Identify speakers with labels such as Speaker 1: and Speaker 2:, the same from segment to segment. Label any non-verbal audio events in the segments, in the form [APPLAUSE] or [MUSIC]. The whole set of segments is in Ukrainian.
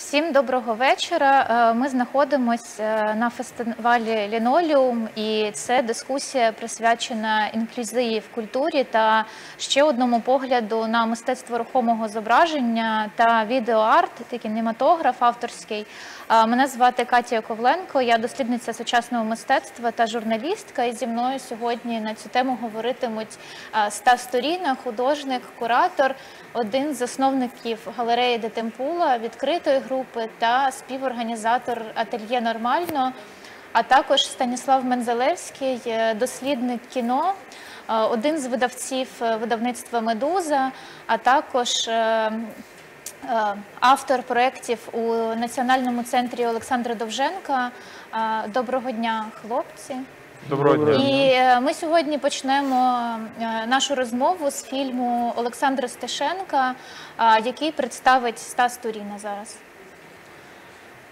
Speaker 1: Всім доброго вечора. Е, Ми знаходимося на фестивалі Ліноліум, і це дискусія присвячена інклюзії в культурі та ще одному погляду на мистецтво рухомого зображення та відеоарт, та кінематограф авторський. Е, Мене звати Катя Ковленко, я дослідниця сучасного мистецтва та журналістка. І зі мною сьогодні на цю тему говоритимуть е, Стас Сторіна, художник, куратор, один з засновників галереї Детемпула, відкритої групи та співорганізатор ательє Нормально, а також Станіслав Мензелевський, е, дослідник кіно, е, один з видавців е, видавництва Медуза, а також автор проєктів у Національному центрі Олександра Довженка. Доброго дня, хлопці.
Speaker 2: Доброго дня.
Speaker 1: І ми сьогодні почнемо нашу розмову з фільму Олександра Стешенка, який представить Стас Туріна зараз.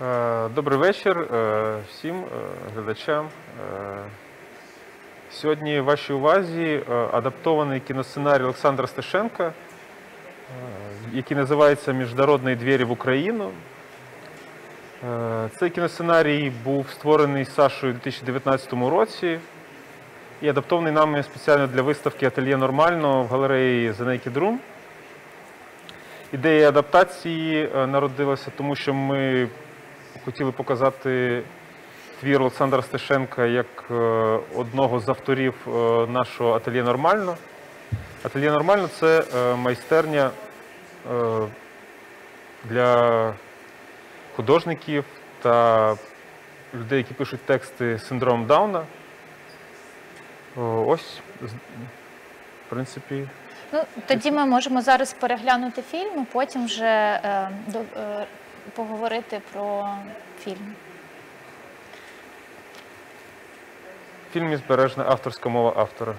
Speaker 2: Е, Добрий вечір е, всім е, глядачам. Сьогодні вашій увазі адаптований кіносценарій Олександра Стешенка, який називається Міжнародні двері в Україну. Цей кіносценарій був створений Сашою у 2019 році і адаптований нами спеціально для виставки Ательє Нормально в галереї The Naked Room. Ідея адаптації народилася, тому що ми хотіли показати твір Олександра Стешенка як е, одного з авторів е, нашого ательє Нормально. Ательє Нормально це е, майстерня для художників та людей, які пишуть тексти синдром Дауна. Ось, в принципі,
Speaker 1: Ну, тоді ми можемо зараз переглянути фільм, потім вже поговорити про фільм.
Speaker 2: в фільмі збережена авторська мова автора.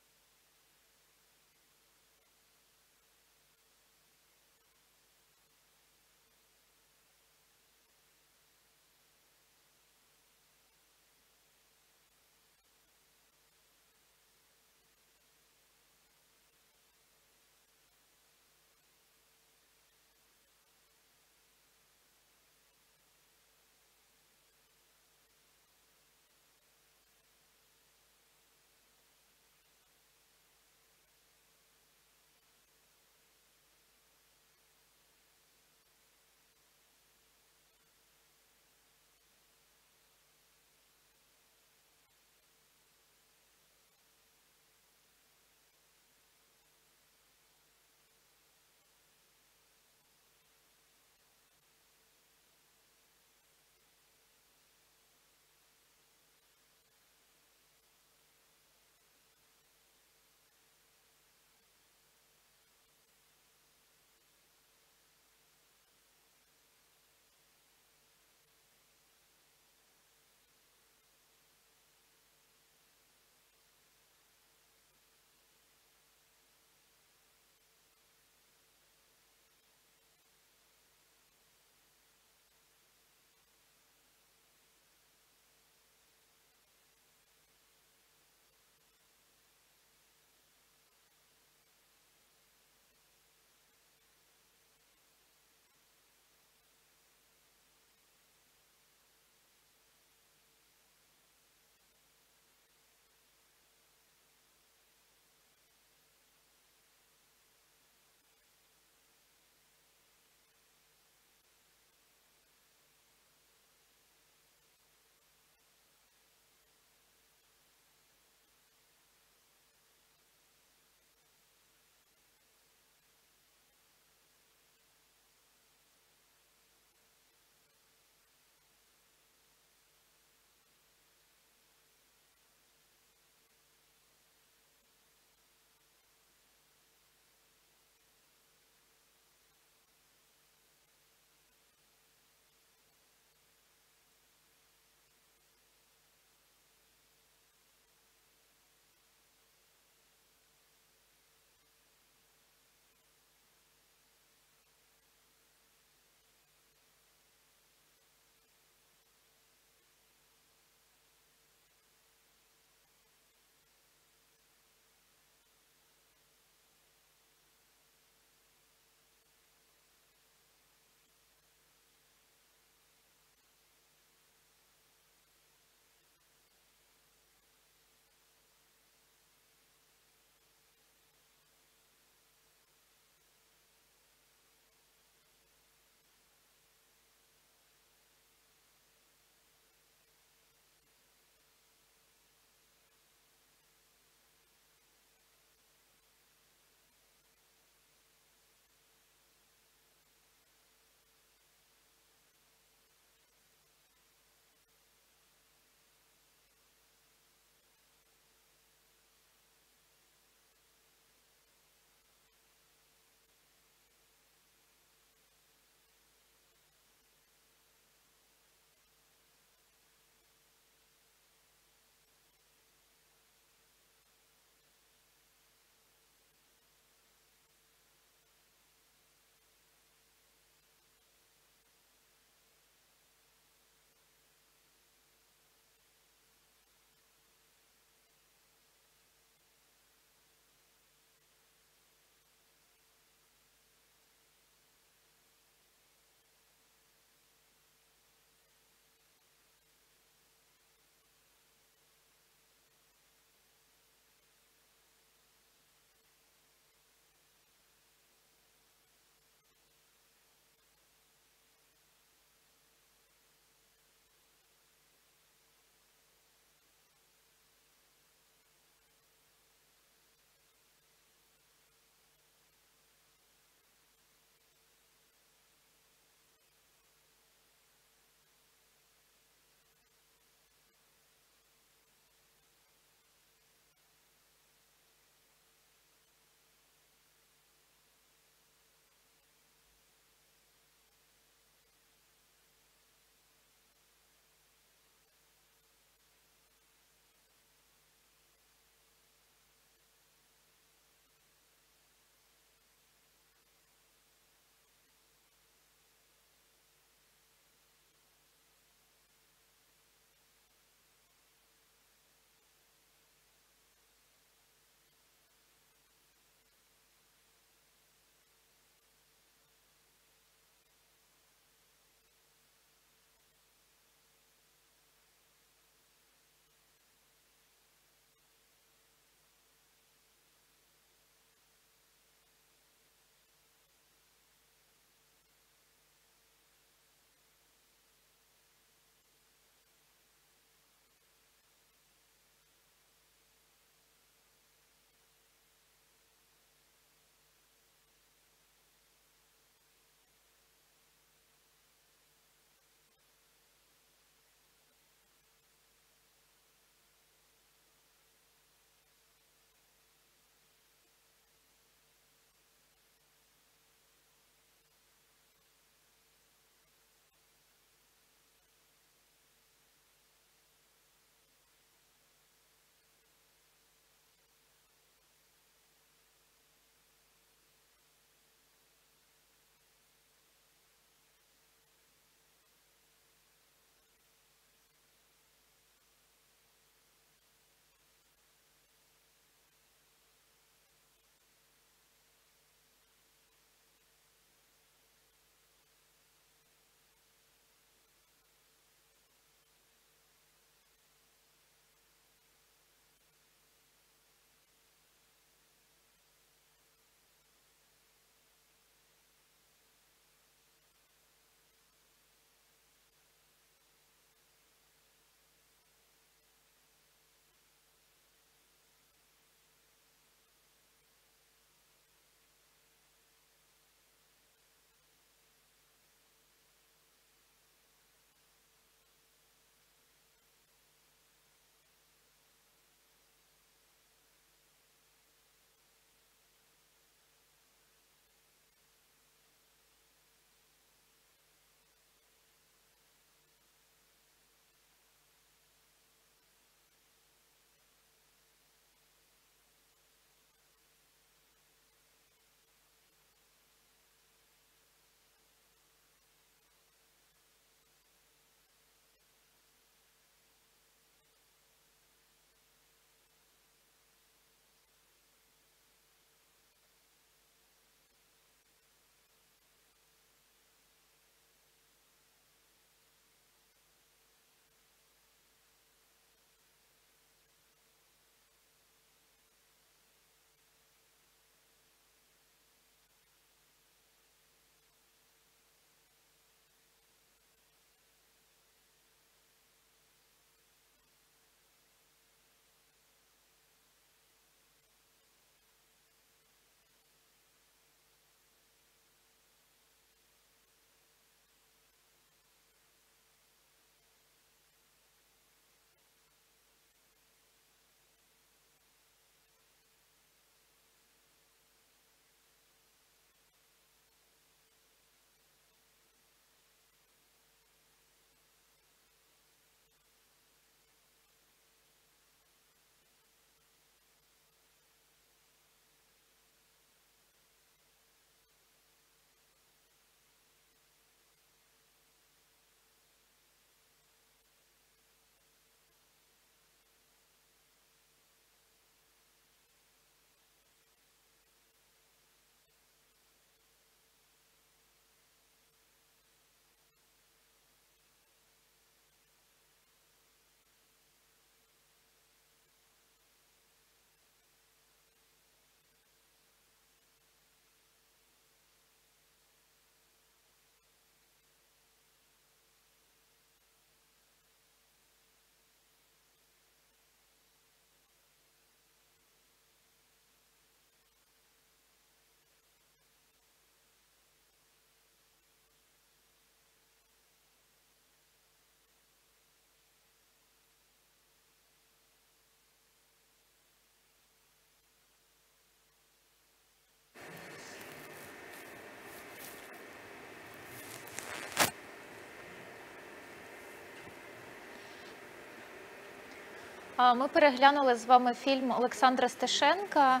Speaker 1: Ми переглянули з вами фільм Олександра Стешенка.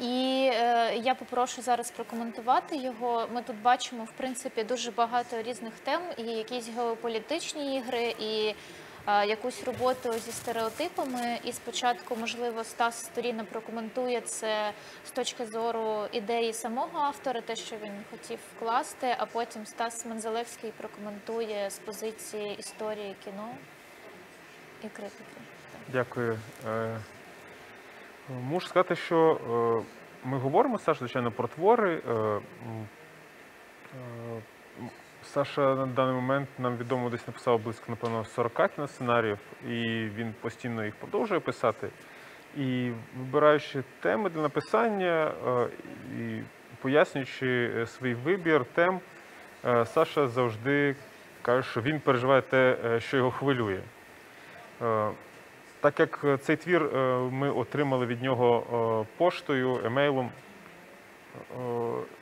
Speaker 1: І е, я попрошу зараз прокоментувати його. Ми тут бачимо в принципі дуже багато різних тем, і якісь геополітичні ігри, і якусь роботу зі стереотипами. І спочатку, можливо, Стас Сторіна прокоментує це з точки зору ідеї самого автора, те, що він хотів вкласти, а потім Стас Манзелевський прокоментує з позиції історії кіно і критики.
Speaker 2: Дякую. Е, Мушу сказати, що е, ми говоримо Саша, звичайно, про твори. Е, Саша на даний момент нам відомо десь написав близько, напевно, 40 кіносценаріїв, і він постійно їх продовжує писати. І вибираючи теми для написання і пояснюючи свій вибір тем, Саша завжди каже, що він переживає те, що його хвилює. Е, Так як е, цей твір е, ми отримали від нього поштою, емейлом,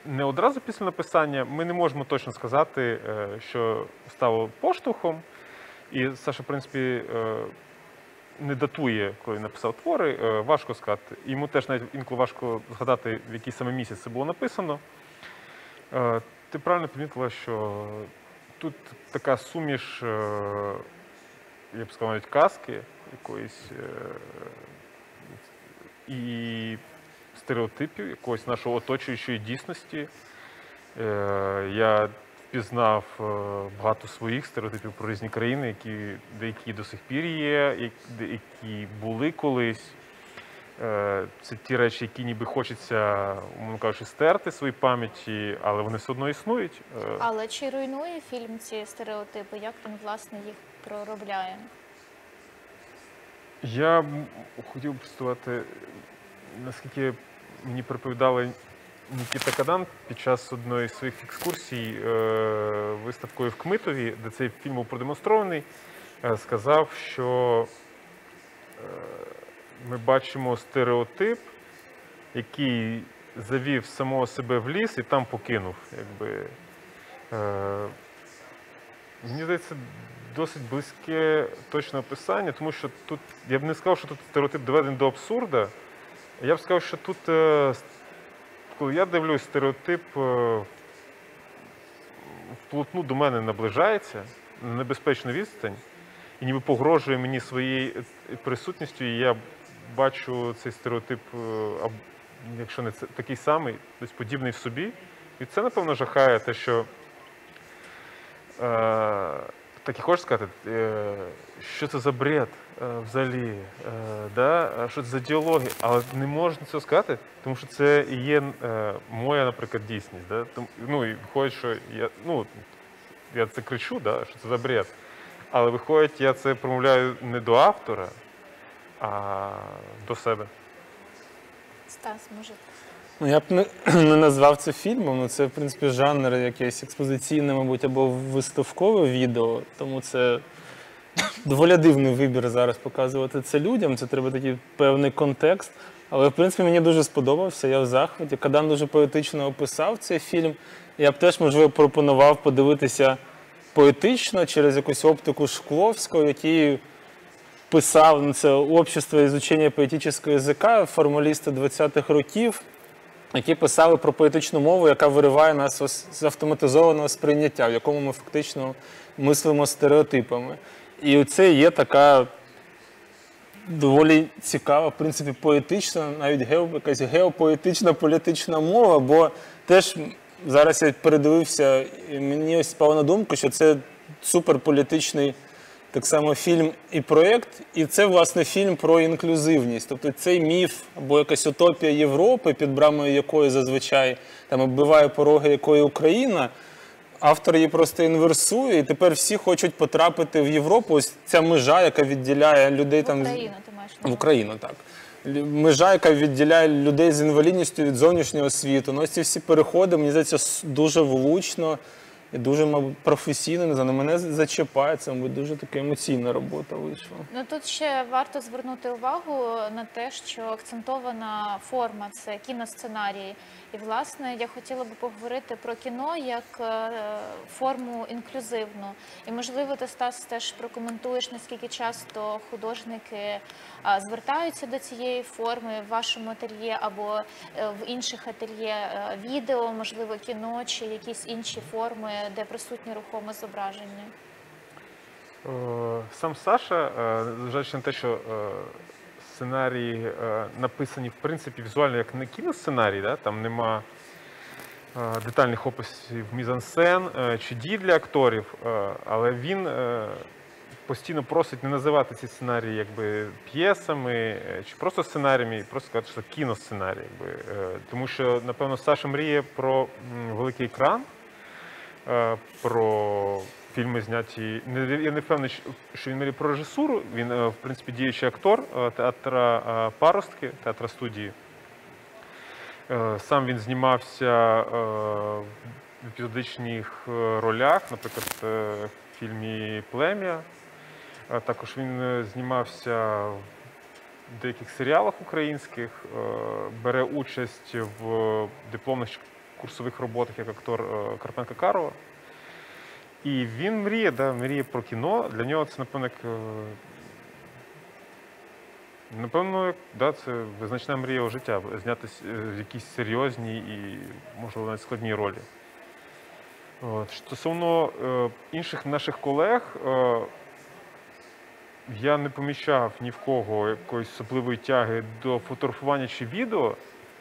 Speaker 2: не одразу після написання ми не можемо точно сказати, що стало поштовхом. І Саша, в принципі, не датує, коли написав твори, важко сказати. Йому теж навіть інколи важко згадати, в який саме місяць це було написано. Ти правильно помітила, що тут така суміш, я б сказав, навіть казки якоїсь е, і стереотипів, якоїсь нашої оточуючої дійсності. Е, Я впізнав е, багато своїх стереотипів про різні країни, які, деякі до сих пір є, які були колись. Це ті речі, які ніби хочеться, умовно кажучи, стерти в своїй пам'яті, але вони все одно існують.
Speaker 1: Але чи руйнує фільм ці стереотипи? Як він власне їх проробляє?
Speaker 2: Я хотів цитувати, наскільки мені приповідали Нікіта Кадан під час одної з своїх екскурсій е, виставкою в Кмитові, де цей фільм був продемонстрований, е, сказав, що е, ми бачимо стереотип, який завів самого себе в ліс і там покинув. Мені здається, досить близьке точне описання, тому що тут я б не сказав, що тут стереотип доведений до абсурда. Я б сказав, що тут, е, коли я дивлюсь, стереотип е, вплотну до мене наближається на небезпечну відстань і ніби погрожує мені своєю е, присутністю, і я бачу цей стереотип, якщо не такий самий, десь подібний в собі. І це, напевно, жахає те, що так і хочеш сказати, що це за бред е, взагалі, е, да? що це за діалоги, але не можна цього сказати, тому що це і є моя, наприклад, дійсність. Да? Ну, і виходить, що я, ну, я це кричу, да? що це за бред. Але виходить, я це промовляю не до автора, а до себе.
Speaker 1: Стас, може.
Speaker 3: Ну, я б не, [CLEARS THROAT] не назвав це фільмом, ну це, в принципі, жанр якесь експозиційне, мабуть, або виставкове відео. Тому це доволі дивний вибір зараз показувати це людям. Це треба такий певний контекст. Але, в принципі, мені дуже сподобався, я в захваті. Кадан дуже поетично описав цей фільм. Я б теж, можливо, пропонував подивитися поетично через якусь оптику Шкловського, який писав ну, це общество ізучення поетичного язика, формалісти 20-х років, які писали про поетичну мову, яка вириває нас з автоматизованого сприйняття, в якому ми фактично мислимо стереотипами. І це є така доволі цікава, в принципі, поетична, навіть гео, якась геопоетична політична мова, бо теж зараз я передивився, і мені ось спало на думку, що це суперполітичний так само фільм і проєкт, і це, власне, фільм про інклюзивність. Тобто цей міф або якась утопія Європи, під брамою якої зазвичай там оббиває пороги якої Україна. Автор її просто інверсує, і тепер всі хочуть потрапити в Європу. Ось ця межа, яка відділяє людей
Speaker 1: В
Speaker 3: там
Speaker 1: Україну ти маєш
Speaker 3: в? Україну, так. Межа, яка відділяє людей з інвалідністю від зовнішнього світу. Ну, ось ці всі переходи, мені здається, дуже влучно І дуже, мабуть, професійно, не знаю, мене зачіпає, це, мабуть, дуже така емоційна робота вийшла.
Speaker 1: Ну тут ще варто звернути увагу на те, що акцентована форма це кіносценарії. І власне я хотіла би поговорити про кіно як е, форму інклюзивну. І можливо, ти Стас теж прокоментуєш, наскільки часто художники звертаються до цієї форми в вашому ательє або е, в інших ательє е, відео, можливо, кіно чи якісь інші форми, де присутнє рухоме зображення.
Speaker 2: Е, Сам Саша, е, зважаючи на те, що е, сценарії е, написані в принципі візуально як не кіносценарій, да? там нема е, детальних описів мізансцен е, чи дій для акторів, але він постійно просить не називати ці сценарії якби п'єсами чи просто сценаріями, просто сказати, що це кіносценарій. Якби. Тому що, напевно, Саша мріє про великий екран про фільми зняті. Я не впевнений, що- він мріє про режисуру. Він, е, в принципі, діючий актор е, театра е, Паростки, театра студії. Сам він знімався в епізодичних ролях, наприклад, в фільмі Плем'я. Також він знімався в деяких серіалах українських, бере участь в дипломних курсових роботах як актор Карпенка Карова. І він мріє, да, мріє про кіно. Для нього це, напевно, як, е, напевно, да, це визначна мрія його життя знятися в якісь серйозні і, можливо, навіть складні ролі. От. Стосовно е, інших наших колег, е, я не помічав ні в кого якоїсь особливої тяги до фотографування чи відео.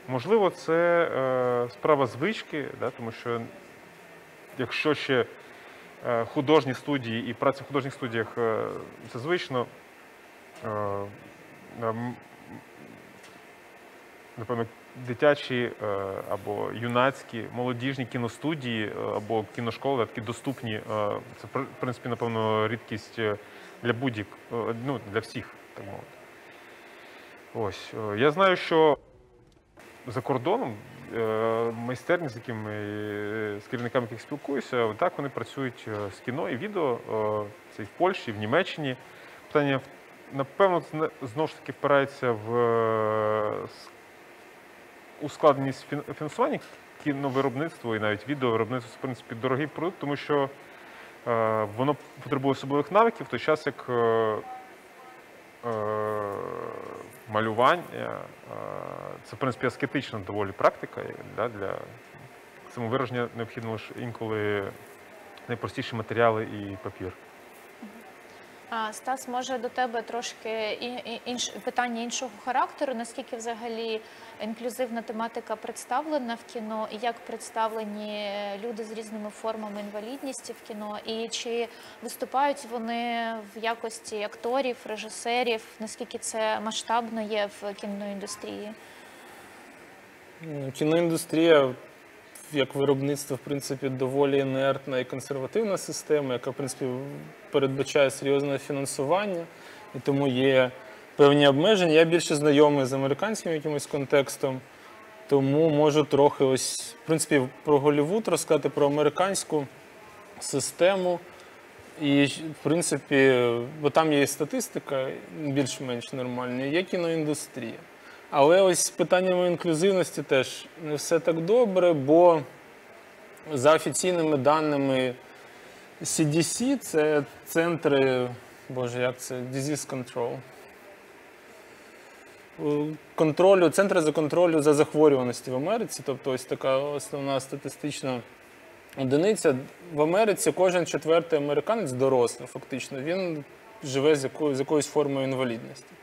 Speaker 2: Можливо, це е, справа звички, да, тому що якщо ще е, художні студії і праця в художніх студіях е, це звично, е, напевно, дитячі е, або юнацькі, молодіжні кіностудії е, або кіношколи такі доступні. е, Це, в принципі, напевно, рідкість е, для будь-як, е, ну, для всіх, так мовити. Ось. е, Я знаю, що за кордоном е, майстерні, з якими е, з керівниками яких спілкуюся, так вони працюють е, з кіно і відео. е, Це і в Польщі, і в Німеччині. Питання напевно знову ж таки впирається в е, ускладненість фінансування кіновиробництва і навіть відеовиробництва в принципі дорогий продукт, тому що е, воно потребує особливих навиків, в той час як е, е, малювання е, це в принципі аскетична доволі практика. Да, для самовираження необхідно лише інколи найпростіші матеріали і папір.
Speaker 1: Стас, може до тебе трошки інш, питання іншого характеру. Наскільки взагалі інклюзивна тематика представлена в кіно, і як представлені люди з різними формами інвалідності в кіно, і чи виступають вони в якості акторів, режисерів? Наскільки це масштабно є в кіноіндустрії?
Speaker 3: Кіноіндустрія як виробництво, в принципі, доволі інертна і консервативна система, яка, в принципі, передбачає серйозне фінансування, і тому є певні обмеження. Я більше знайомий з американським якимось контекстом, тому можу трохи ось, в принципі, про Голлівуд розказати про американську систему. І, в принципі, бо там є і статистика більш-менш нормальна, є кіноіндустрія. Але ось з питаннями інклюзивності теж не все так добре, бо за офіційними даними CDC, це центри, боже, як це? Disease Control. Контролю, центри за контролю за захворюваності в Америці, тобто ось така основна статистична одиниця. В Америці кожен четвертий американець дорослий, фактично, він живе з якоюсь формою інвалідності.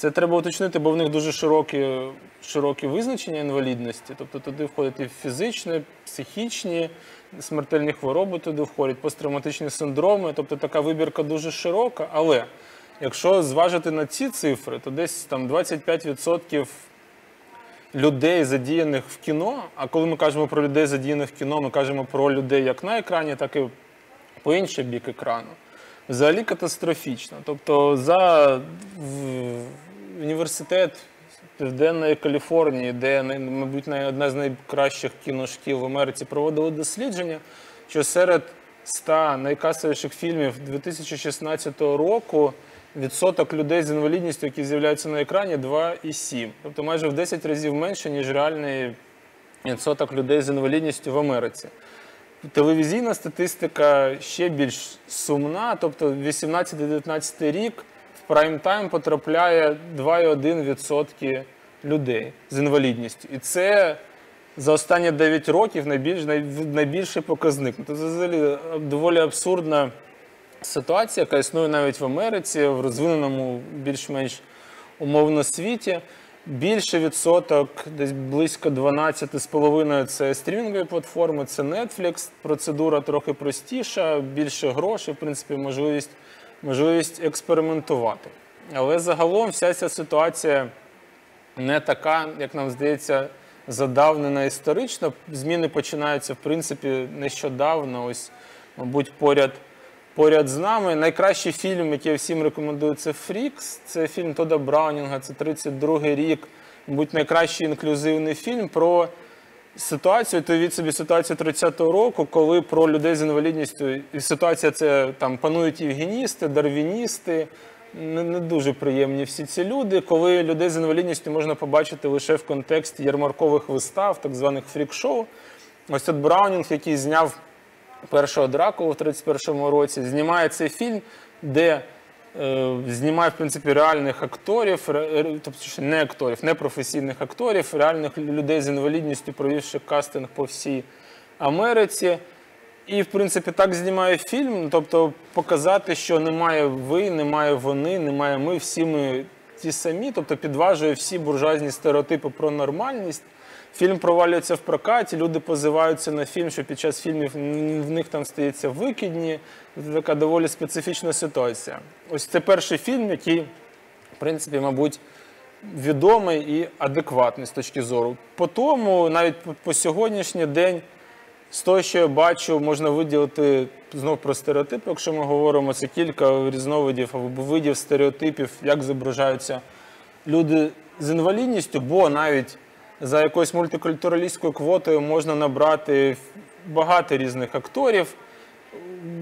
Speaker 3: Це треба уточнити, бо в них дуже широкі, широкі визначення інвалідності. Тобто туди входять і фізичні, психічні, смертельні хвороби туди входять, посттравматичні синдроми. Тобто така вибірка дуже широка. Але якщо зважити на ці цифри, то десь там 25% людей, задіяних в кіно. А коли ми кажемо про людей, задіяних в кіно, ми кажемо про людей як на екрані, так і по інший бік екрану. Взагалі катастрофічно. Тобто, за університет Південної Каліфорнії, де мабуть одна з найкращих кіношкіл в Америці проводили дослідження, що серед 100 найкасовіших фільмів 2016 року відсоток людей з інвалідністю, які з'являються на екрані, 2,7. Тобто майже в 10 разів менше, ніж реальний відсоток людей з інвалідністю в Америці. Телевізійна статистика ще більш сумна, тобто 18-19 рік прайм-тайм потрапляє 2,1% людей з інвалідністю. І це за останні 9 років найбільш, найбільший показник. Ну, Це взагалі доволі абсурдна ситуація, яка існує навіть в Америці, в розвиненому більш-менш умовно світі. Більше відсоток, десь близько 12,5% це стрімінгові платформи, це Netflix. Процедура трохи простіша, більше грошей, в принципі, можливість, можливість експериментувати. Але загалом вся ця ситуація не така, як нам здається, задавнена історично. Зміни починаються, в принципі, нещодавно. Ось, мабуть, поряд, поряд з нами. Найкращий фільм, який я всім рекомендую, це Фрікс. Це фільм Тода Браунінга, це 32-й рік. Мабуть, найкращий інклюзивний фільм про ситуацію, то від собі ситуацію 30-го року, коли про людей з інвалідністю, і ситуація це там панують євгеністи, дарвіністи. Не, не дуже приємні всі ці люди, коли людей з інвалідністю можна побачити лише в контексті ярмаркових вистав, так званих фрік-шоу. Ось от Браунінг, який зняв першого Дракулу в 31-му році, знімає цей фільм, де знімає в принципі реальних акторів, тобто не акторів, не професійних акторів, реальних людей з інвалідністю, провівши кастинг по всій Америці. І, в принципі, так знімає фільм. Тобто показати, що немає ви, немає вони, немає ми, всі ми ті самі, тобто підважує всі буржуазні стереотипи про нормальність. Фільм провалюється в прокаті, люди позиваються на фільм, що під час фільмів в них там стається викидні. Це така доволі специфічна ситуація. Ось це перший фільм, який, в принципі, мабуть, відомий і адекватний з точки зору. По тому, навіть по- сьогоднішній день, з того, що я бачу, можна виділити знов про стереотипи, якщо ми говоримо, це кілька різновидів або видів стереотипів, як зображаються люди з інвалідністю, бо навіть за якоюсь мультикультуралістською квотою можна набрати багато різних акторів,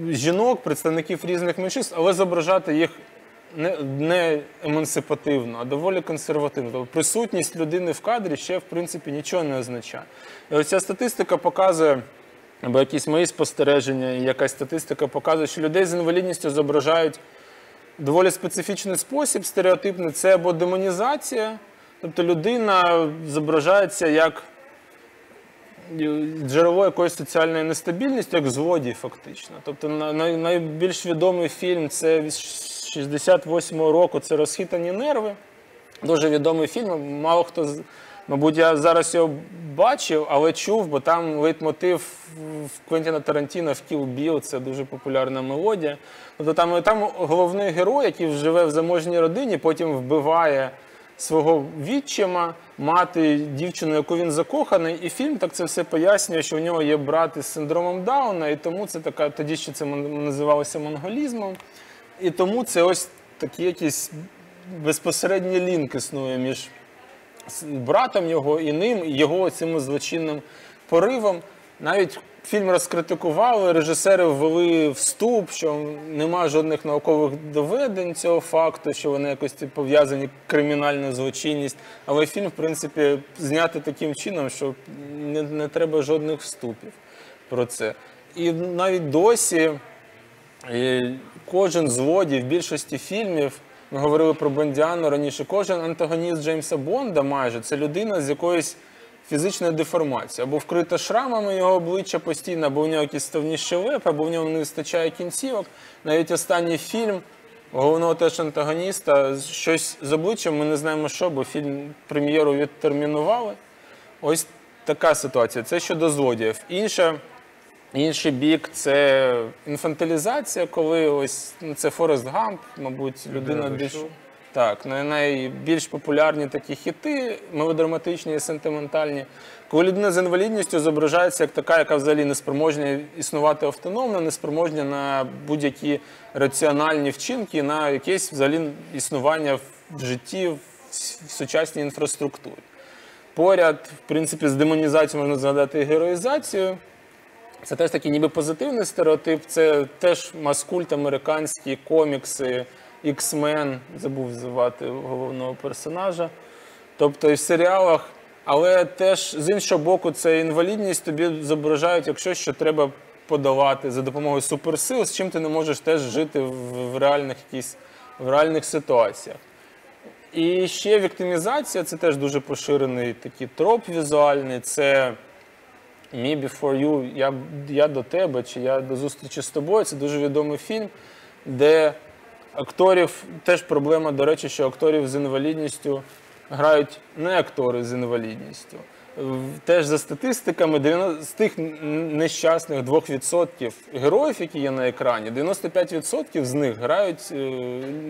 Speaker 3: жінок, представників різних меншинств, але зображати їх не, не емансипативно, а доволі консервативно. Тобто присутність людини в кадрі ще в принципі нічого не означає. І ось ця статистика показує, або якісь мої спостереження, і якась статистика показує, що людей з інвалідністю зображають доволі специфічний спосіб, стереотипний це або демонізація, тобто людина зображається як джерело якоїсь соціальної нестабільності, як злодій, фактично. Тобто найбільш відомий фільм це від 68-го року це Розхитані нерви. Дуже відомий фільм. Мало хто Мабуть, я зараз його бачив, але чув, бо там лейтмотив в Квентіна Тарантіна в Kill Bill, це дуже популярна мелодія. Тобто там, там головний герой, який живе в заможній родині, потім вбиває свого відчима, мати дівчину, яку він закоханий, і фільм так це все пояснює, що у нього є брат із синдромом Дауна, і тому це така, тоді ще це називалося монголізмом. І тому це ось такі якісь безпосередні лінк існує між братом його і ним, і його цим злочинним поривом. Навіть фільм розкритикували, режисери ввели вступ, що нема жодних наукових доведень цього факту, що вони якось типу, пов'язані кримінальна злочинність. Але фільм, в принципі, знятий таким чином, що не, не треба жодних вступів про це. І навіть досі і кожен злодій в більшості фільмів, ми говорили про Бондіану раніше, кожен антагоніст Джеймса Бонда майже це людина з якоюсь фізичною деформацією. Або вкрита шрамами його обличчя постійно, або в нього якісь ставні щелепи, або в нього не вистачає кінцівок. Навіть останній фільм головного теж антагоніста, щось з обличчям, ми не знаємо що, бо фільм прем'єру відтермінували. Ось така ситуація. Це щодо злодіїв. Інша Інший бік це інфантилізація, коли ось ну, це Форест Гамп, мабуть, людина більш? Так, най- найбільш популярні такі хіти, мелодраматичні і сентиментальні. Коли людина з інвалідністю зображається як така, яка взагалі не спроможна існувати автономно, не спроможна на будь-які раціональні вчинки, на якесь взагалі існування в житті в сучасній інфраструктурі. Поряд, в принципі, з демонізацією можна згадати героїзацію Це теж такий ніби позитивний стереотип. Це теж маскульт американські комікси, X-Men, забув звати головного персонажа. Тобто і в серіалах, але теж з іншого боку, це інвалідність тобі зображають, якщо що треба подолати за допомогою суперсил, з чим ти не можеш теж жити в, в реальних якісь в реальних ситуаціях. І ще віктимізація це теж дуже поширений такий троп візуальний. Це Me Before You, я, я до тебе чи я до зустрічі з тобою. Це дуже відомий фільм, де акторів теж проблема, до речі, що акторів з інвалідністю грають не актори з інвалідністю. Теж за статистиками, з тих нещасних 2% героїв, які є на екрані, 95% з них грають е,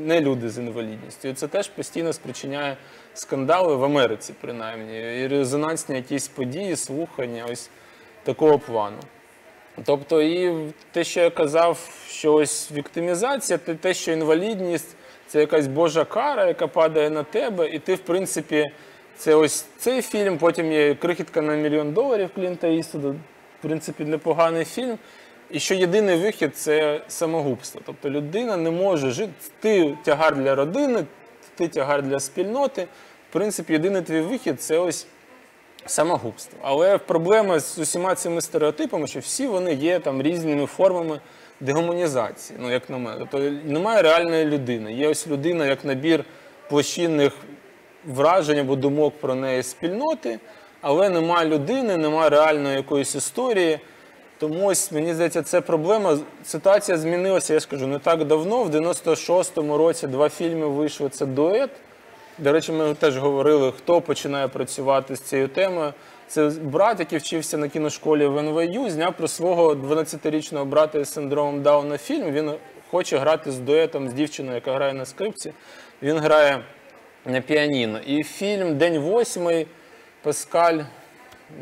Speaker 3: не люди з інвалідністю. І це теж постійно спричиняє скандали в Америці, принаймні, і резонансні якісь події, слухання ось такого плану. Тобто, і те, що я казав, що ось віктимізація, те, те, що інвалідність це якась божа кара, яка падає на тебе, і ти, в принципі, це ось цей фільм, потім є крихітка на мільйон доларів Клінта Іствуда, в принципі, непоганий фільм. І що єдиний вихід це самогубство. Тобто людина не може жити. Ти тягар для родини, ти тягар для спільноти. В принципі, єдиний твій вихід це ось самогубство. Але проблема з усіма цими стереотипами, що всі вони є там різними формами дегуманізації, ну як на мене. Тобто немає реальної людини. Є ось людина як набір площинних вражень або думок про неї спільноти, але немає людини, немає реальної якоїсь історії. Тому ось мені здається, це проблема. Ситуація змінилася, я ж кажу, не так давно. В 96-му році два фільми вийшли. Це дует. До речі, ми теж говорили, хто починає працювати з цією темою. Це брат, який вчився на кіношколі в НВЮ, зняв про свого 12-річного брата із синдромом Дауна фільм. Він хоче грати з дуетом з дівчиною, яка грає на скрипці. Він грає на піаніно. І фільм День восьмий Паскаль,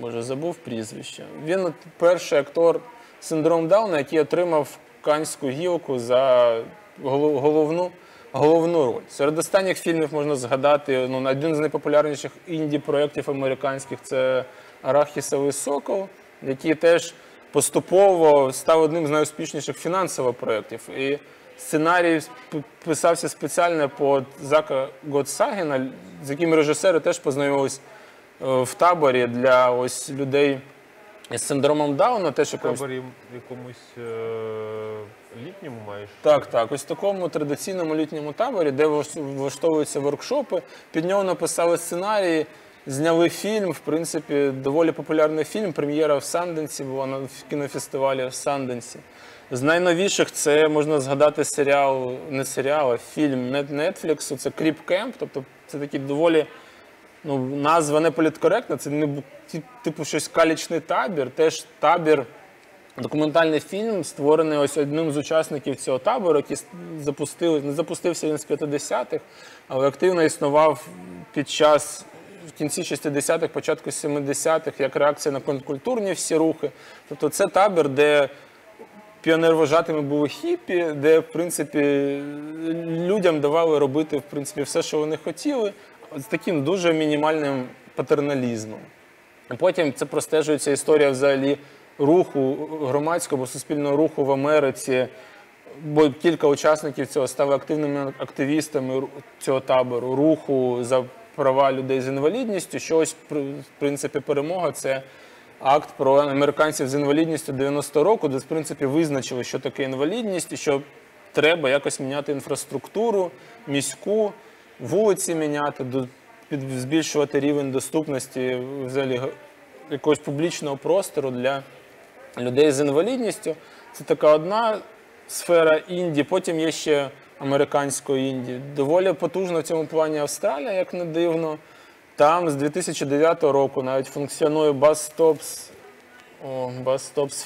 Speaker 3: може, забув прізвище. Він перший актор з синдромом Дауна, який отримав канську гілку за голов- головну, головну роль. Серед останніх фільмів можна згадати ну, один з найпопулярніших інді-проєктів американських це Арахісовий сокол, який теж поступово став одним з найуспішніших фінансово проєктів. І сценарій писався спеціально по Зака Готсагена, з яким режисери теж познайомились е, в таборі для ось людей з синдромом Дауна. Теж
Speaker 2: В таборі якомусь е, літньому маєш?
Speaker 3: так, так. Ось в такому традиційному літньому таборі, де влаштовуються воркшопи. Під нього написали сценарії, зняли фільм. В принципі, доволі популярний фільм. Прем'єра в Санденсі була на кінофестивалі в Санденсі. З найновіших це можна згадати серіал, не серіал, а фільм Нет- Нетфліксу. Це Crip Camp. Тобто це такий доволі ну, назва не політкоректна, це не типу щось калічний табір, теж табір. Документальний фільм створений ось одним з учасників цього табору, який запустили, не запустився він з 50-х, але активно існував під час в кінці 60-х, початку 70-х, як реакція на контркультурні всі рухи. Тобто це табір, де піонервожатими були хіпі, де, в принципі, людям давали робити в принципі, все, що вони хотіли, з таким дуже мінімальним патерналізмом. Потім це простежується історія взагалі руху громадського суспільного руху в Америці. Бо кілька учасників цього стали активними активістами цього табору, руху за права людей з інвалідністю. Що ось, в принципі, перемога це акт про американців з інвалідністю 90 року, де в принципі визначили, що таке інвалідність, що треба якось міняти інфраструктуру, міську, вулиці міняти, до- під- збільшувати рівень доступності взагалі якогось публічного простору для людей з інвалідністю. Це така одна сфера Індії. Потім є ще американської Індії. Доволі потужна в цьому плані Австралія, як не дивно. Там з 2009 року навіть функціонує Bus Stops,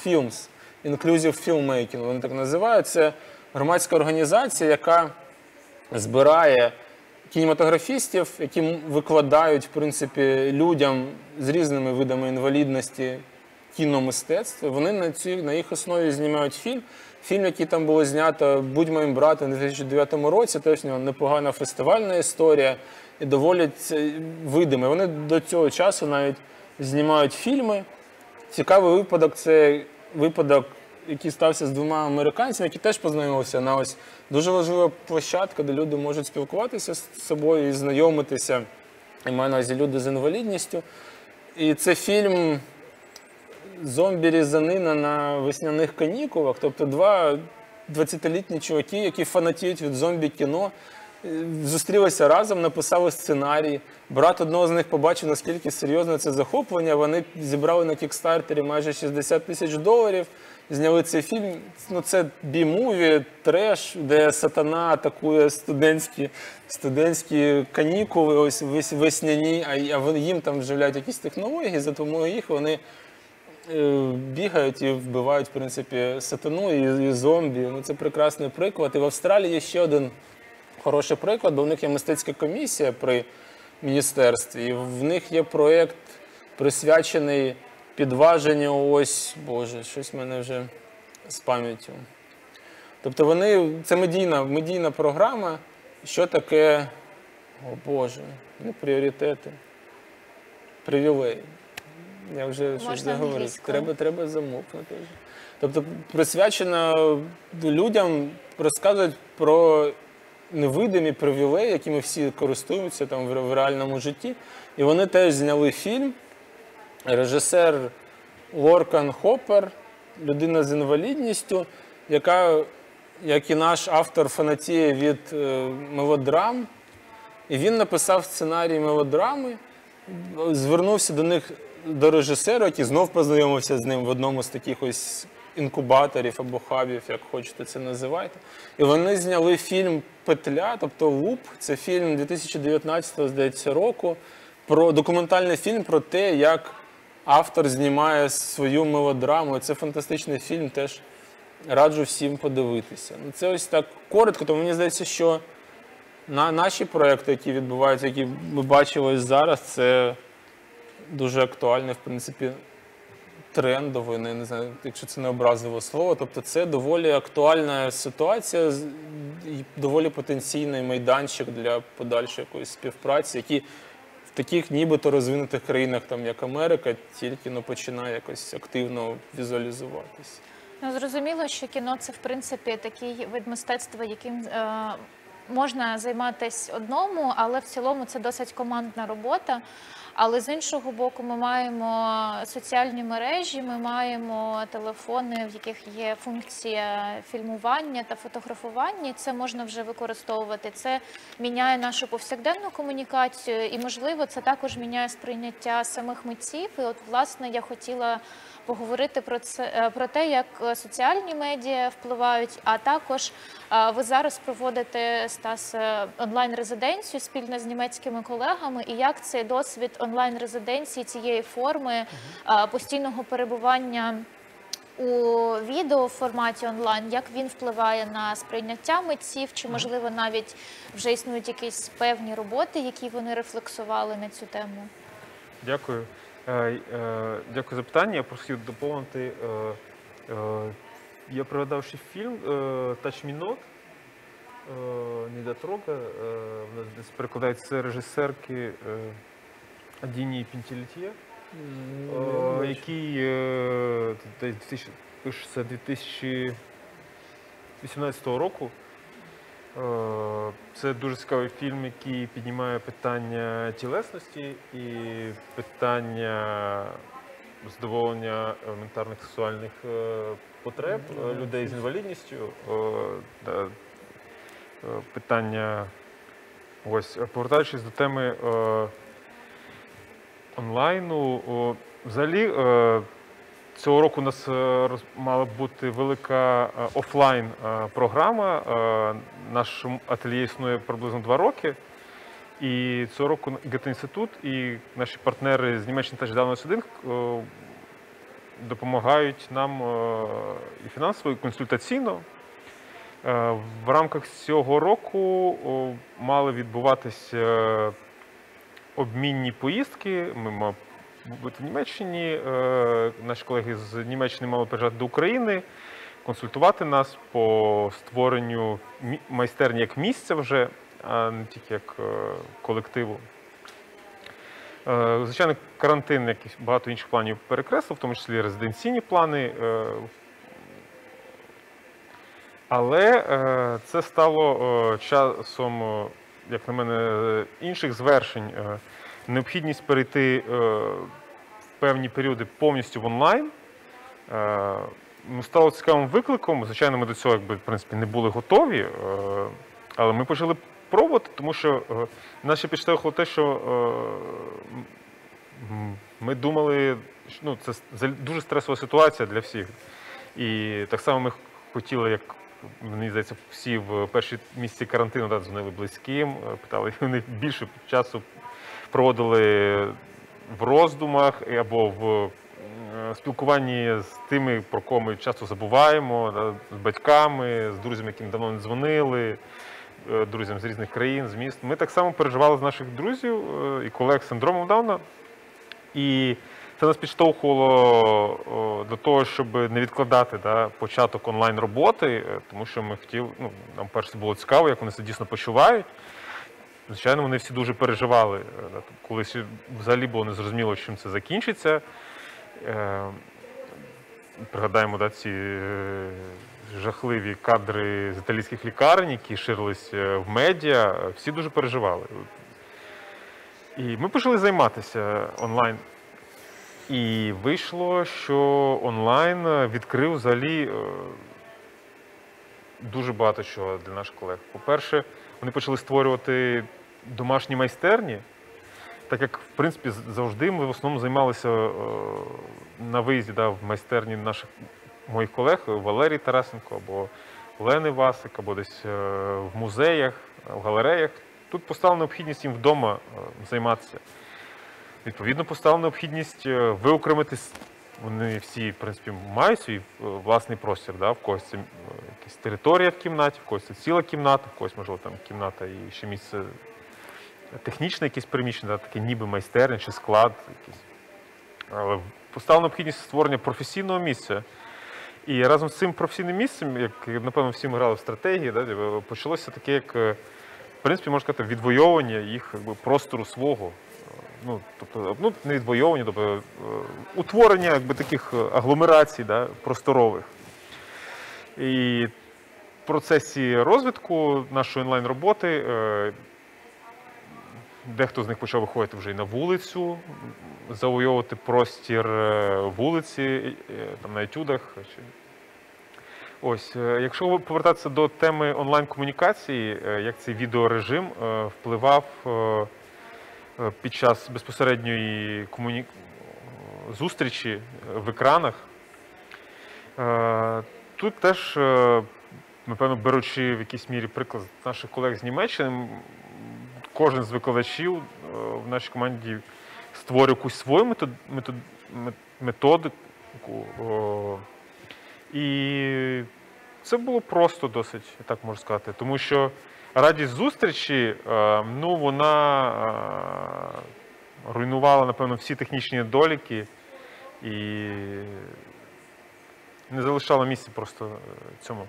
Speaker 3: Films, Inclusive Filmmaking, вони так називають. Це громадська організація, яка збирає кінематографістів, які викладають в принципі, людям з різними видами інвалідності кіномистецтво. Вони на, ці, на їх основі знімають фільм. Фільм, який там було знято Будь моїм братом у 2009 році, теж нього непогана фестивальна історія і доволі це видиме. Вони до цього часу навіть знімають фільми. Цікавий випадок це випадок, який стався з двома американцями, які теж познайомилися на ось дуже важлива площадка, де люди можуть спілкуватися з собою і знайомитися. І маю на увазі люди з інвалідністю. І це фільм зомбі-різанина на весняних канікулах. Тобто два 20-літні чуваки, які фанатіють від зомбі-кіно, е, зустрілися разом, написали сценарій. Брат одного з них побачив, наскільки серйозне це захоплення. Вони зібрали на кікстартері майже 60 тисяч доларів. Зняли цей фільм. Ну, це бі-муві, треш, де сатана атакує студентські, студентські канікули, ось весняні, а, їм там вживляють якісь технології, за допомогою їх вони бігають і вбивають, в принципі, сатану і, і зомбі. Ну, це прекрасний приклад. І в Австралії є ще один хороший приклад, бо в них є мистецька комісія при міністерстві, і в них є проєкт, присвячений підваженню ось, Боже, щось в мене вже з пам'яттю. Тобто вони, це медійна, медійна програма, що таке, о Боже, не пріоритети, привілеї. Я вже щось заговорив. Треба, треба замовкнути. Тобто присвячена людям розказують про невидимі привілеї, якими всі користуються там в в реальному житті. І вони теж зняли фільм. Режисер Лоркан Хоппер, людина з інвалідністю, яка, як і наш автор, фанатіє від е, мелодрам. І він написав сценарій мелодрами, звернувся до них до режисера, який знов познайомився з ним в одному з таких ось інкубаторів або хабів, як хочете це називайте. І вони зняли фільм Петля, тобто Луп. Це фільм 2019 здається, року. Про документальний фільм про те, як автор знімає свою мелодраму. Це фантастичний фільм, теж раджу всім подивитися. Ну, Це ось так коротко, тому мені здається, що на наші проекти, які відбуваються, які ми бачили зараз, це дуже актуальний, в принципі, трендовий, не, не знаю, якщо це не образливе слово. Тобто це доволі актуальна ситуація і доволі потенційний майданчик для подальшої якоїсь співпраці, які в таких нібито розвинутих країнах, там як Америка, тільки ну, починає якось активно візуалізуватися.
Speaker 1: Ну, зрозуміло, що кіно це в принципі такий вид мистецтва, яким е, можна займатися одному, але в цілому це досить командна робота. Але з іншого боку, ми маємо соціальні мережі, ми маємо телефони, в яких є функція фільмування та фотографування. Це можна вже використовувати. Це міняє нашу повсякденну комунікацію, і можливо, це також міняє сприйняття самих митців. І от, власне, я хотіла поговорити про це е, про те, як е, соціальні медіа впливають. А також е, ви зараз проводите Стас онлайн-резиденцію спільно з німецькими колегами, і як цей досвід онлайн-резиденції цієї форми постійного перебування. У відео форматі онлайн, як він впливає на сприйняття митців, чи можливо навіть вже існують якісь певні роботи, які вони рефлексували на цю тему?
Speaker 2: Дякую. Е, е, Дякую за питання. Я просто хотів доповнити. е, Я пригадав ще фільм Touch Me Not. е, Недотрога. е, в нас десь перекладається режисерки Адіні Пінтілітє, який десь 2000 пишеться 2018 року. Е, Це дуже цікавий фільм, який піднімає питання тілесності і питання задоволення елементарних сексуальних е, потреб е, людей з інвалідністю. Е, Питання, ось, повертаючись до теми онлайну, взагалі. Цього року у нас мала бути велика офлайн програма. Е, Наш ательє існує приблизно два роки. І цього року ІГТ-інститут і наші партнери з Німеччини та Жданого Сюдинг допомагають нам е, і фінансово, і консультаційно. Е, В рамках цього року мали відбуватися е, обмінні поїздки. Ми мали бути в Німеччині. е, Наші колеги з Німеччини мали приїжджати до України, консультувати нас по створенню майстерні як місця вже, а не тільки як е, колективу. Е, Звичайно, карантин, як і багато інших планів перекреслив, в тому числі резиденційні плани. е, Але це стало часом, як на мене, інших звершень. Необхідність перейти в певні періоди повністю в онлайн. Стало цікавим викликом. Звичайно, ми до цього якби, в принципі, не були готові, е, але ми почали пробувати, тому що е, нас ще підштовхувало те, що е, ми думали, ну, це дуже стресова ситуація для всіх. І так само ми хотіли, як мені здається, всі в перші місяці карантину да, дзвонили близьким, питали, [LAUGHS] вони більше часу проводили в роздумах або в спілкуванні з тими, про кого ми часто забуваємо, з батьками, з друзями, яким давно не дзвонили, е, друзям з різних країн, з міст. Ми так само переживали з наших друзів е, і колег з синдромом Дауна. І це нас підштовхувало до того, щоб не відкладати да, початок онлайн роботи, е, тому що ми хотіли, ну, нам перше було цікаво, як вони себе дійсно почувають. Звичайно, вони всі дуже переживали. е, да, тобто, Коли взагалі було незрозуміло, чим це закінчиться. Е, Пригадаємо да, ці е, жахливі кадри з італійських лікарень, які ширились е, в медіа. Всі дуже переживали. І ми почали займатися онлайн. І вийшло, що онлайн відкрив взагалі дуже багато чого для наших колег. По-перше, вони почали створювати домашні майстерні, так як, в принципі, завжди ми в основному займалися е, на виїзді да, в майстерні наших моїх колег Валерій Тарасенко або Олени Васик, або десь е, в музеях, в галереях. Тут постала необхідність їм вдома е, займатися. Відповідно, постала необхідність е, виокремити. с- Вони всі, в принципі, мають свій е, власний простір. Да? В когось це е, якась територія в кімнаті, в когось це ціла кімната, в когось, можливо, там кімната і ще місце технічне якесь приміщення, таке ніби майстерня чи склад. Але постала необхідність створення професійного місця. І разом з цим професійним місцем, як напевно всі ми грали в стратегії, да, почалося таке, як е, в принципі, можна сказати, відвоювання їх якби, простору свого. Ну, тобто, ну, не відвоювання, тобто е, утворення якби, таких е, агломерацій да, просторових. І в процесі розвитку нашої онлайн-роботи дехто з них почав виходити вже і на вулицю, завойовувати простір е, вулиці, е, там, на етюдах. Ось, е, якщо повертатися до теми онлайн-комунікації, як цей відеорежим впливав під час безпосередньої комуні... зустрічі в екранах, тут теж, напевно, беручи в якійсь мірі приклад наших колег з Німеччини, кожен з викладачів е, в нашій команді створює якусь свою метод... Метод... методику. І це було просто досить, так можу сказати, тому що радість зустрічі, е, ну, вона е, руйнувала, напевно, всі технічні недоліки і не залишала місця просто е, цьому.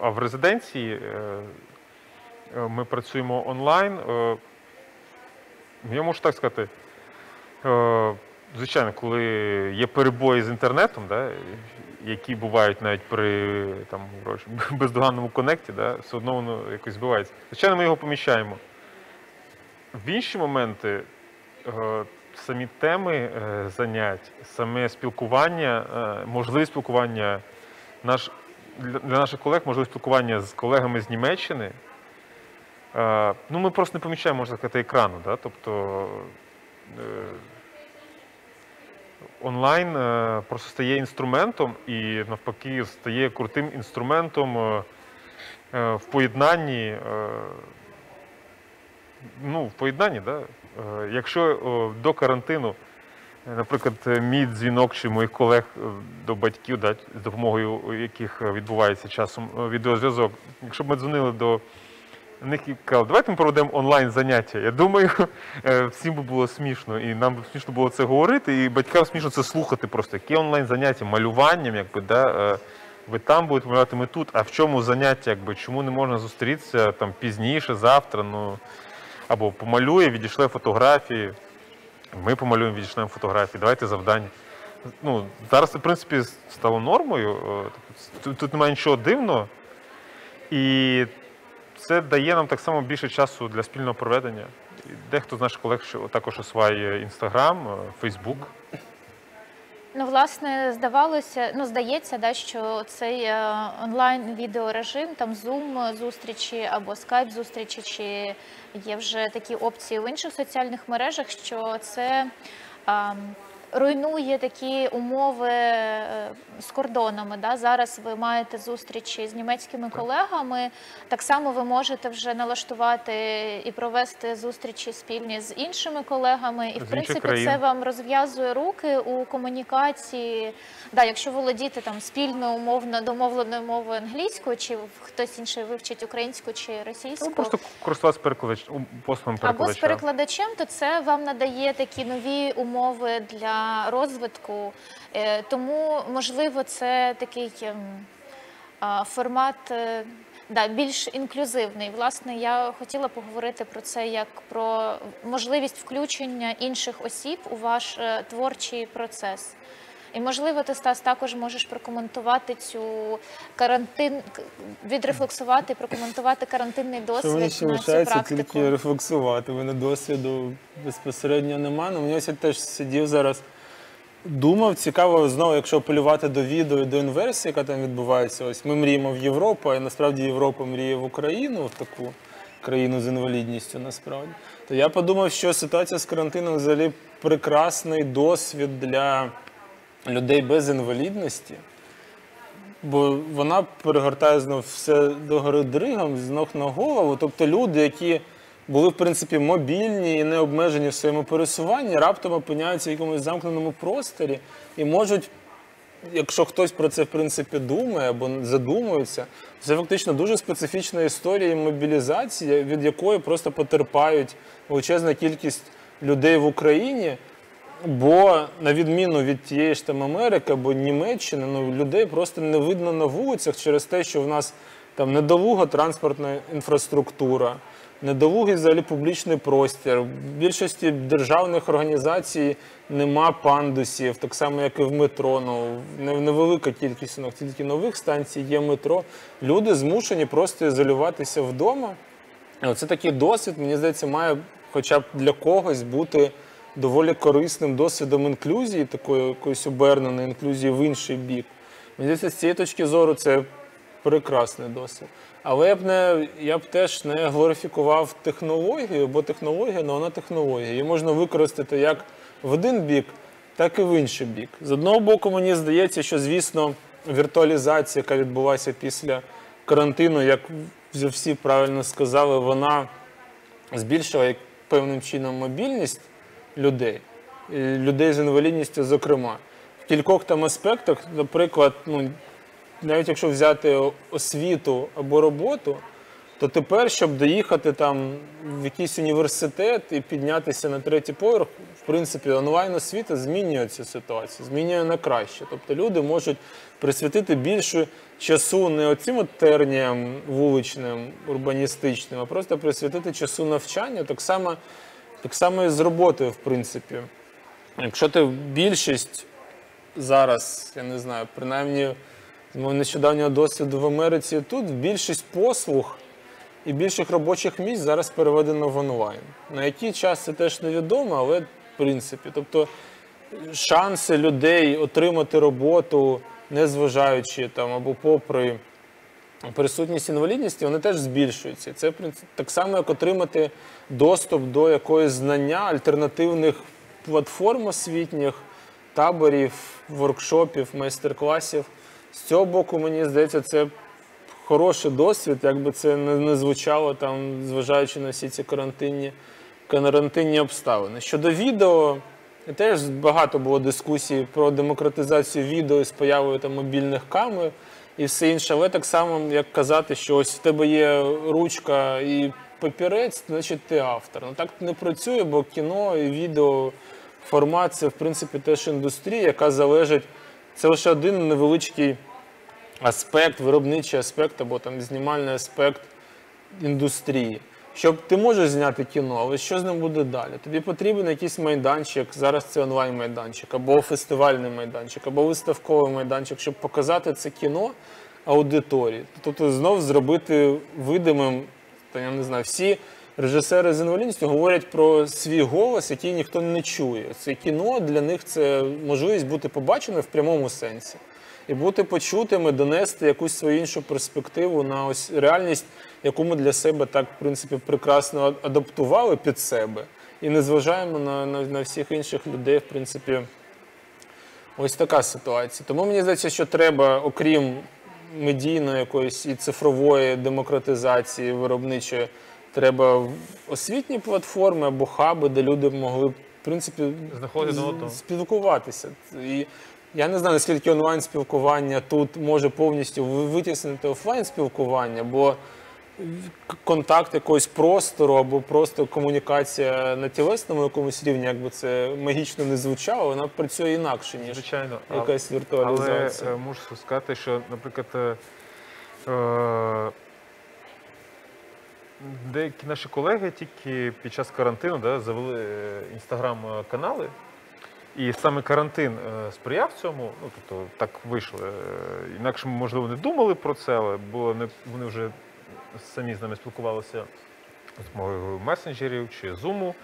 Speaker 2: А в резиденції е, е, ми працюємо онлайн. Е, Я можу так сказати, е, звичайно, коли є перебої з інтернетом, да, які бувають навіть при там, [LAUGHS] бездоганному конекті, да, все одно воно якось збивається. Звичайно, ми його поміщаємо. В інші моменти е, самі теми е, занять, саме спілкування, е, можливість спілкування наш, для наших колег, можливість спілкування з колегами з Німеччини. Е, ну, ми просто не помічаємо, можна сказати, екрану. Да? Тобто е, онлайн е, просто стає інструментом і навпаки стає крутим інструментом в поєднанні. ну, в поєднанні, да? Якщо до карантину, наприклад, мій дзвінок чи моїх колег до батьків, да, з допомогою яких відбувається часом відеозв'язок, якщо б ми дзвонили до них і казали, давайте ми проведемо онлайн заняття. Я думаю, [LAUGHS] е, всім би було смішно, і нам би смішно було це говорити, і батькам смішно це слухати просто. Які онлайн заняття, малюванням, якби, да, е, ви там будете малювати, ми тут, а в чому заняття, якби, чому не можна зустрітися там пізніше, завтра, ну, або помалює, відійшли фотографії. Ми помалюємо, відійшлемо фотографії, давайте завдання. Ну, зараз в принципі, стало нормою. е, тут немає нічого дивного. І це дає нам так само більше часу для спільного проведення. Дехто з наших колег також осваює Інстаграм, Фейсбук.
Speaker 1: Ну, власне, здавалося, ну здається, да, що цей е, онлайн відеорежим, там Zoom зустрічі або Skype зустрічі, чи є вже такі опції в інших соціальних мережах, що це а, руйнує такі умови е, з кордонами. Да? Зараз ви маєте зустрічі з німецькими колегами. Так само ви можете вже налаштувати і провести зустрічі спільні з іншими колегами. І в принципі,
Speaker 2: країн.
Speaker 1: це вам розв'язує руки у комунікації. Да, якщо володіти там спільною умовно домовленою мовою англійською, чи хтось інший вивчить українську чи російську.
Speaker 2: Ну, просто користуватися перекладач... послугом
Speaker 1: Або з перекладачем, то це вам надає такі нові умови для розвитку. Е, Тому, можливо, це такий ем, формат е, да, більш інклюзивний. Власне, я хотіла поговорити про це як про можливість включення інших осіб у ваш е, творчий процес. І можливо, ти Стас також можеш прокоментувати цю карантин, відрефлексувати, прокоментувати карантинний
Speaker 3: Що
Speaker 1: досвід
Speaker 3: мені ще
Speaker 1: на цю
Speaker 3: лишається
Speaker 1: практику.
Speaker 3: тільки рефлексувати. У мене досвіду безпосередньо нема. Ну, мені ось я теж сидів зараз, думав, цікаво, знову, якщо апелювати до відео і до інверсії, яка там відбувається. Ось ми мріємо в Європу, а насправді Європа мріє в Україну, в таку країну з інвалідністю насправді. То я подумав, що ситуація з карантином взагалі прекрасний досвід для людей без інвалідності. Бо вона перегортає знов все догори дригом з ног на голову. Тобто люди, які були в принципі мобільні і не обмежені в своєму пересуванні, раптом опиняються в якомусь замкненому просторі і можуть, якщо хтось про це в принципі думає або задумується, це фактично дуже специфічна історія мобілізації, від якої просто потерпають величезна кількість людей в Україні. Бо на відміну від тієї ж там Америки або Німеччини, ну людей просто не видно на вулицях через те, що в нас там недолуга транспортна інфраструктура, недолугий взагалі публічний простір. В більшості державних організацій нема пандусів, так само як і в метро. Ну невелика кількість ну, тільки нових станцій є метро. Люди змушені просто ізолюватися вдома. І Оце такий досвід, мені здається, має хоча б для когось бути доволі корисним досвідом інклюзії, такої якоїсь оберненої інклюзії в інший бік. Мені здається, з цієї точки зору це прекрасний досвід. Але я б не я б теж не глорифікував технологію, бо технологія, ну вона технологія. Її можна використати як в один бік, так і в інший бік. З одного боку, мені здається, що звісно віртуалізація, яка відбулася після карантину, як всі правильно сказали, вона збільшила певним чином мобільність людей, людей з інвалідністю, зокрема. В кількох там аспектах, наприклад, ну, навіть якщо взяти освіту або роботу, то тепер, щоб доїхати там в якийсь університет і піднятися на третій поверх, в принципі, онлайн освіта змінює цю ситуацію, змінює на краще. Тобто люди можуть присвятити більше часу не оцим от терніям вуличним, урбаністичним, а просто присвятити часу навчанню, так само, так само і з роботою, в принципі. Якщо ти більшість зараз, я не знаю, принаймні з мого нещодавнього досвіду в Америці тут більшість послуг і більших робочих місць зараз переведено в онлайн. На який час це теж невідомо, але в принципі, тобто шанси людей отримати роботу, незважаючи там або попри присутність інвалідності, вони теж збільшуються. Це так само, як отримати доступ до якоїсь знання альтернативних платформ освітніх, таборів, воркшопів, майстер-класів. З цього боку, мені здається, це хороший досвід, як би це не, звучало там, зважаючи на всі ці карантинні, карантинні обставини. Щодо відео, теж багато було дискусій про демократизацію відео з появою там, мобільних камер і все інше. Але так само, як казати, що ось в тебе є ручка і папірець, значить ти автор. Ну так не працює, бо кіно і відео формат це в принципі теж індустрія, яка залежить. Це лише один невеличкий аспект, виробничий аспект або там знімальний аспект індустрії. Щоб ти можеш зняти кіно, але що з ним буде далі? Тобі потрібен якийсь майданчик, зараз це онлайн-майданчик, або фестивальний майданчик, або виставковий майданчик, щоб показати це кіно аудиторії. Тобто знов зробити видимим, та я не знаю, всі режисери з інвалідністю говорять про свій голос, який ніхто не чує. Це кіно для них це можливість бути побаченим в прямому сенсі. І бути почутими, донести якусь свою іншу перспективу на ось реальність, яку ми для себе так, в принципі, прекрасно адаптували під себе. І не зважаємо на, на, на всіх інших людей, в принципі, ось така ситуація. Тому мені здається, що треба, окрім медійної якоїсь і цифрової демократизації виробничої, треба освітні платформи або хаби, де люди могли в принципі, з- спілкуватися. І я не знаю, наскільки онлайн спілкування тут може повністю витіснити офлайн спілкування, бо контакт якогось простору або просто комунікація на тілесному якомусь рівні, якби це магічно не звучало, вона працює інакше, ніж
Speaker 2: Звичайно.
Speaker 3: Якась
Speaker 2: Але
Speaker 3: віртуалізація.
Speaker 2: е, мушу сказати, що, наприклад, е, е, деякі наші колеги тільки під час карантину да, завели інстаграм-канали. І саме карантин сприяв цьому, ну тобто так вийшло. Інакше ми, можливо, не думали про це, але бо вони вже самі з нами спілкувалися з допомогою месенджерів чи зуму.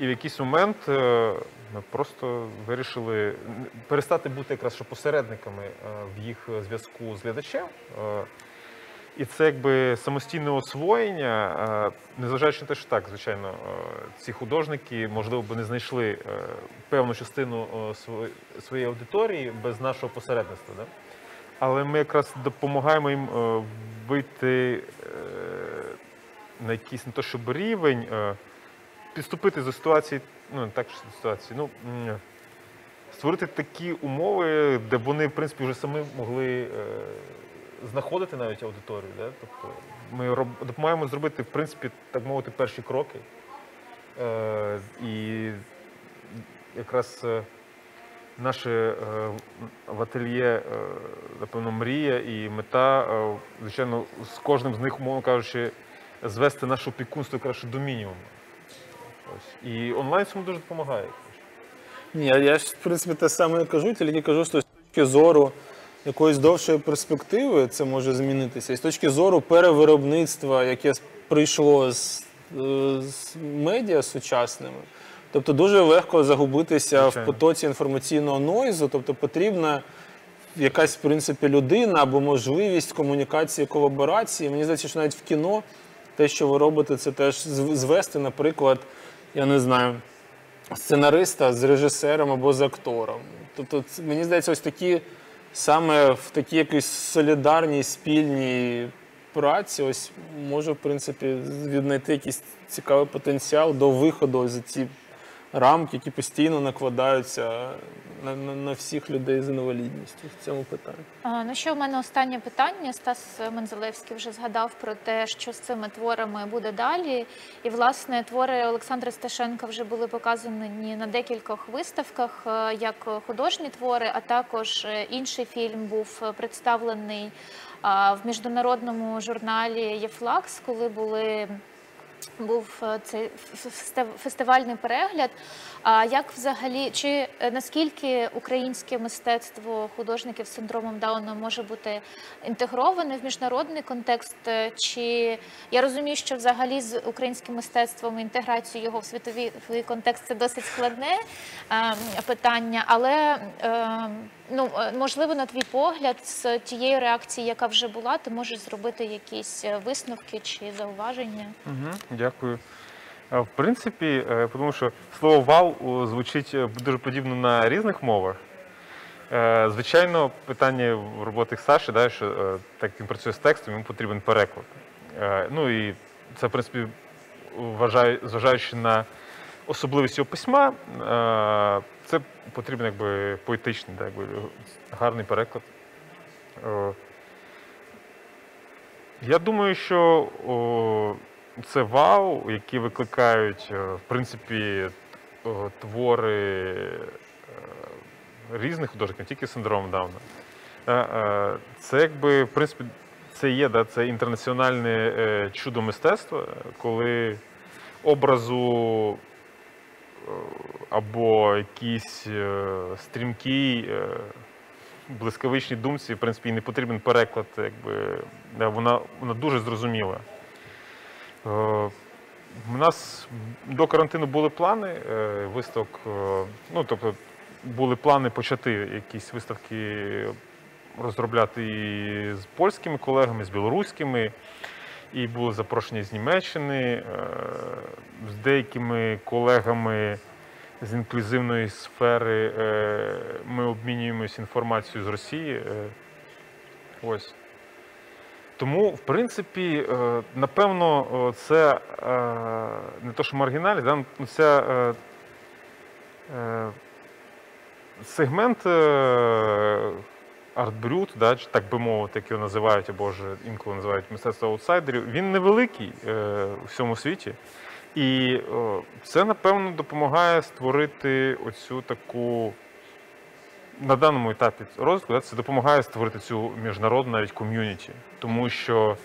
Speaker 2: І в якийсь момент е, ми просто вирішили перестати бути якраз що посередниками е, в їх зв'язку з глядачем. Е, І це якби самостійне освоєння, незважаючи на те, що так, звичайно, ці художники, можливо, би не знайшли певну частину своєї- аудиторії без нашого посередництва. Але ми якраз допомагаємо їм вийти е, на якийсь не то щоб рівень, підступити до ситуації, ну не так що ситуації, ну створити такі умови, де вони, в принципі, вже самі могли е, знаходити навіть аудиторію. Да? Тобто ми роб, допомагаємо зробити, в принципі, так мовити, перші кроки. Е, і якраз наше е, в ательє, е, напевно, мрія і мета, е, звичайно, з кожним з них, умовно кажучи, звести наше опікунство краще до мінімуму. Ось. І онлайн цьому дуже допомагає.
Speaker 3: Ні, я ж в принципі те саме кажу, тільки кажу, що з точки зору якоїсь довшої перспективи це може змінитися. І з точки зору перевиробництва, яке прийшло з, з медіа сучасними. Тобто дуже легко загубитися
Speaker 2: Звичайно.
Speaker 3: в потоці інформаційного нойзу, тобто потрібна якась, в принципі, людина або можливість комунікації, колаборації. Мені здається, що навіть в кіно те, що ви робите, це теж звести, наприклад, я не знаю, сценариста з режисером або з актором. Тобто, мені здається, ось такі саме в такій якійсь солідарній спільній праці, ось може, в принципі, віднайти якийсь цікавий потенціал до виходу з ці рамки, які постійно накладаються на, на, на всіх людей з інвалідністю в цьому питанні.
Speaker 1: А, Ну що в мене останнє питання. Стас Мензелевський вже згадав про те, що з цими творами буде далі. І власне твори Олександра Сташенка вже були показані на декількох виставках е, як художні твори, а також е, інший фільм був представлений в міжнародному журналі Єфлакс, коли були був е, цей фестивальний перегляд. А як взагалі, чи е, наскільки українське мистецтво художників з синдромом Дауна може бути інтегроване в міжнародний контекст? Е, Чи я розумію, що взагалі з українським мистецтвом інтеграцію його в світовий контекст це досить складне е, питання, але е, ну е, можливо, на твій погляд, з тієї реакції, яка вже була, ти можеш зробити якісь е, висновки чи зауваження?
Speaker 2: Угу, дякую. Е, В принципі, подумав, що слово вау звучить дуже подібно на різних мовах. Звичайно, питання в роботах Саші, да, що так він працює з текстом, йому потрібен переклад. Ну і це, в принципі, вважаю, зважаючи на особливість його письма, це потрібен якби поетичний, да, якби, гарний переклад. Е, Я думаю, що о, це вау, які викликають, в принципі, о, твори е, різних художників, не тільки синдром Дауна. Е, е, Це якби, в принципі, це є да, це інтернаціональне чудо мистецтва, коли образу або якійсь е, стрімкій, е, думці, в принципі, і не потрібен переклад, якби вона, вона дуже зрозуміла. Е, У нас до карантину були плани е, виставок, е, ну тобто були плани почати якісь виставки розробляти і з польськими колегами, з білоруськими, і були запрошені з Німеччини, е, з деякими колегами з інклюзивної сфери е, ми обмінюємося інформацією з Росії. е, Ось. Тому, в принципі, напевно, це не то, що маргінальність, ну, це сегмент артбрют, да, так би мовити, як його називають, або ж інколи називають мистецтво аутсайдерів, він невеликий е, у всьому світі. І це, напевно, допомагає створити оцю таку. На даному етапі розвитку це допомагає створити цю міжнародну навіть ком'юніті, тому що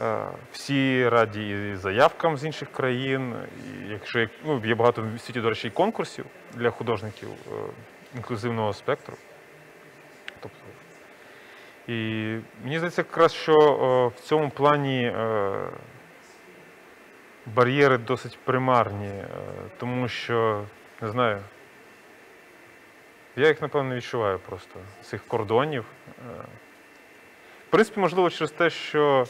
Speaker 2: е, всі раді і заявкам з інших країн, і якщо ну, є багато в світі, до речі, конкурсів для художників е, інклюзивного спектру. Тобто, і мені здається, якраз, що е, в цьому плані е, бар'єри досить примарні, е, тому що, не знаю, я їх, напевно, не відчуваю просто, цих кордонів. В принципі, можливо, через те, що,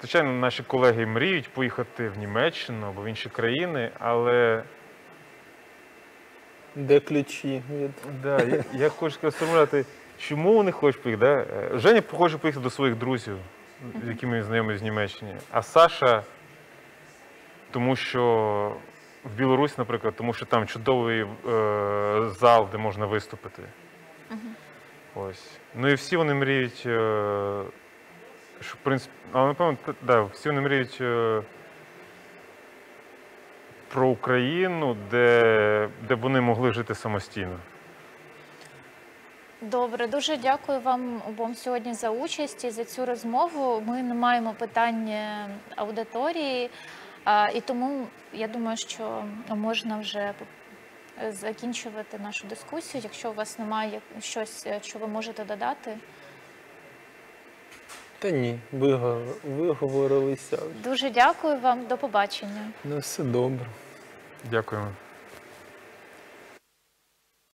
Speaker 2: звичайно, наші колеги мріють поїхати в Німеччину або в інші країни, але
Speaker 3: Де ключі від
Speaker 2: да, я, я хочу сформулювати, чому вони хочуть поїхати. Да? Женя хоче поїхати до своїх друзів, з якими він знайомий з Німеччини. А Саша, тому що в Білорусі, наприклад, тому що там чудовий е, зал, де можна виступити. Ось. Ну і всі вони мріють, е, що, в принципі, але напевно, т- да, всі вони мріють е, про Україну, де, де вони могли жити самостійно.
Speaker 1: Добре, дуже дякую вам обом сьогодні за участь і за цю розмову. Ми не маємо питання аудиторії, і тому я думаю, що можна вже е, закінчувати нашу дискусію. Якщо у вас немає щось, е, що ви можете додати.
Speaker 3: Та ні, виговорилися.
Speaker 1: Дуже дякую вам, до побачення.
Speaker 3: На все добре.
Speaker 2: Дякуємо.